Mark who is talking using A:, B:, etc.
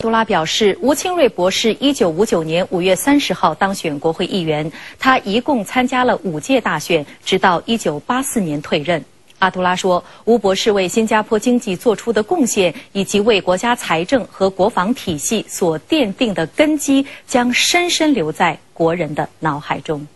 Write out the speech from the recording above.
A: 杜拉表示，吴清瑞博士一九五九年五月三十号当选国会议员，他一共参加了五届大选，直到一九八四年退任。阿杜拉说，吴博士为新加坡经济做出的贡献，以及为国家财政和国防体系所奠定的根基，将深深留在国人的脑海中。